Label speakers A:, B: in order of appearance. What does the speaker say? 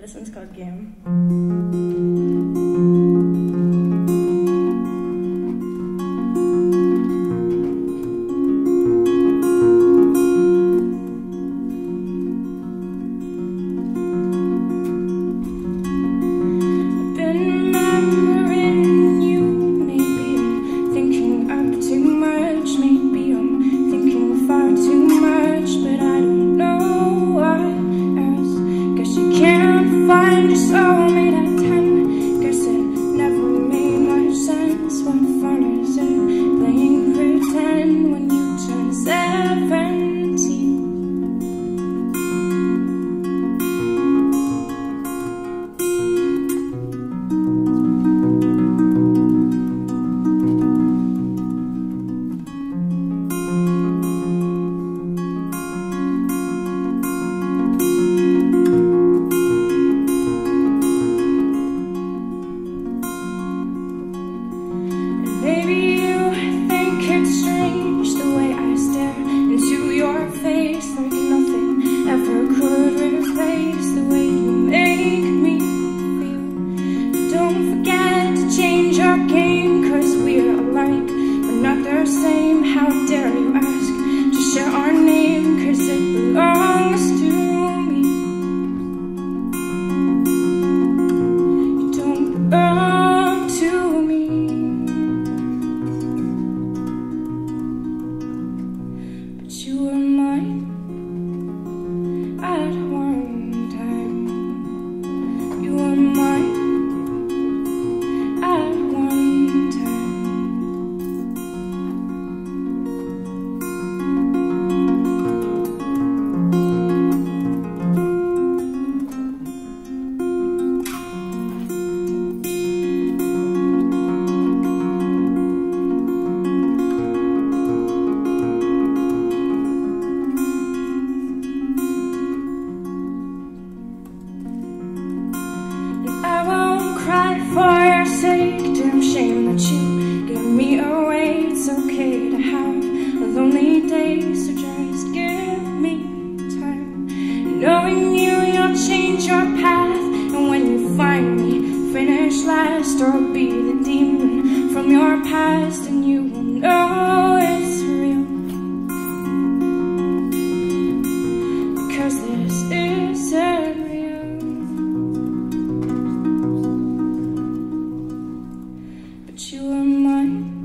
A: This one's called Guillaume. Just so I made up ten. Guess it never made much sense when fun is in playing pretend when you turn seven. so just give me time. Knowing you, you'll change your path, and when you find me, finish last, or be the demon from your past, and you will know it's real. Because this isn't real. But you are mine.